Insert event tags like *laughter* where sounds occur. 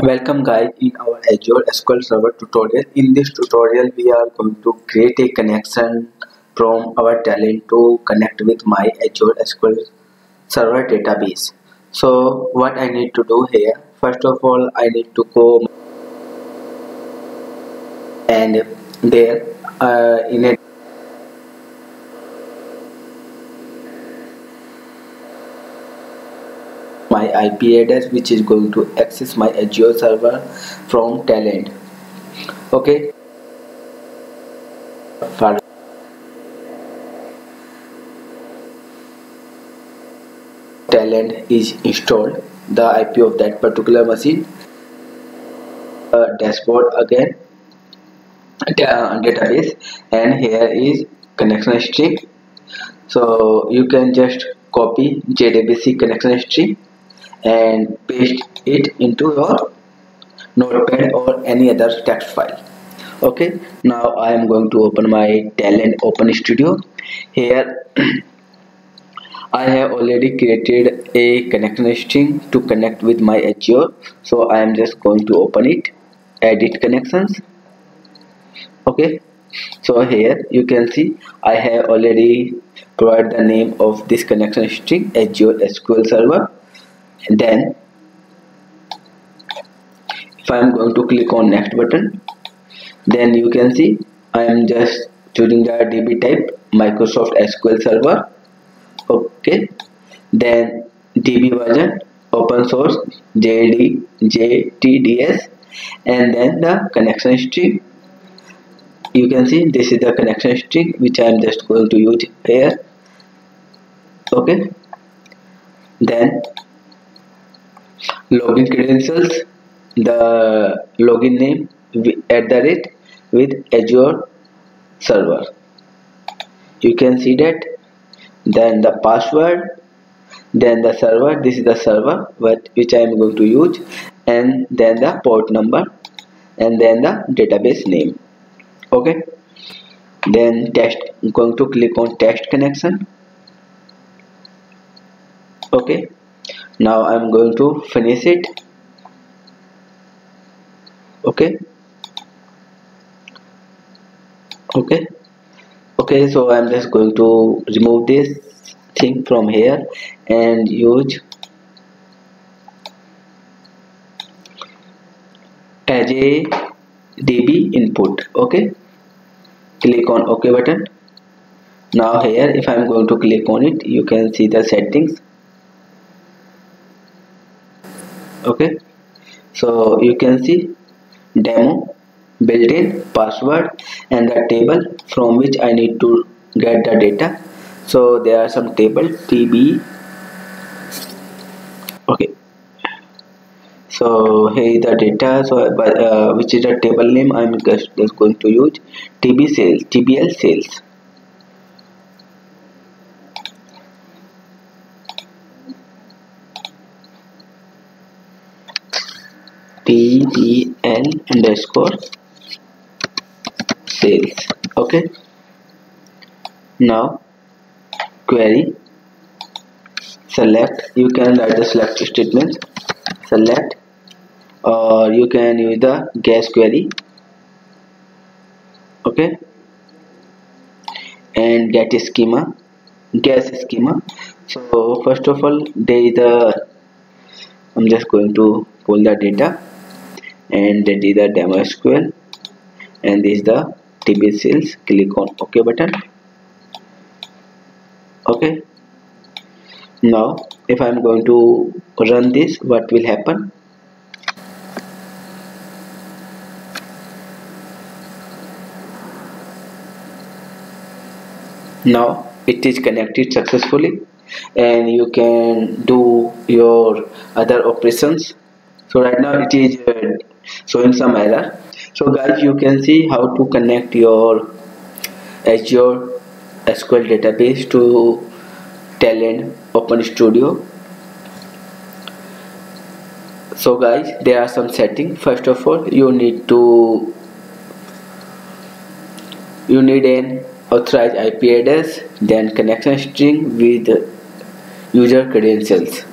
Welcome guys in our Azure SQL Server tutorial. In this tutorial we are going to create a connection from our Talend to connect with my Azure SQL Server database. So what I need to do here first of all I need to go and there uh, in a IP address which is going to access my Azure server from Talend okay? For Talend is installed the IP of that particular machine. Uh, dashboard again database and here is connection string so you can just copy JDBC connection string and paste it into your notepad or any other text file. Okay now I am going to open my Talend open studio. Here *clears throat* I have already created a connection string to connect with my Azure so I am just going to open it edit connections. Okay so here you can see I have already provided the name of this connection string Azure SQL Server and then if I am going to click on next button then you can see I am just choosing the DB type Microsoft SQL Server. Okay. Then DB version open source JD JTDS and then the connection string. You can see this is the connection string which I am just going to use here. Okay. Then login credentials the login name at the rate with azure server. You can see that. Then the password then the server this is the server what which i am going to use and then the port number and then the database name. Okay? Then test I'm going to click on test connection. Okay now I'm going to finish it. Okay? Okay? Okay so I'm just going to remove this thing from here and use as a db input. Okay? Click on ok button. Now here if I'm going to click on it you can see the settings okay. So you can see demo built-in password and the table from which I need to get the data. So there are some table tb okay. So here is the data. So uh, which is the table name? I'm just, just going to use tb sales tbl sales tbl underscore sales. Okay. Now query. Select you can write the select statement. Select or you can use the guess query. Okay. And get schema. Guess schema. So first of all there is the I'm just going to pull the data and that is the demo SQL and this is the TB sales click on OK button. Okay now if I'm going to run this what will happen? Now it is connected successfully. And you can do your other operations. So right now it is uh, showing some error so guys you can see how to connect your Azure SQL database to Talend Open Studio so guys there are some settings first of all you need to you need an authorized IP address then connection string with user credentials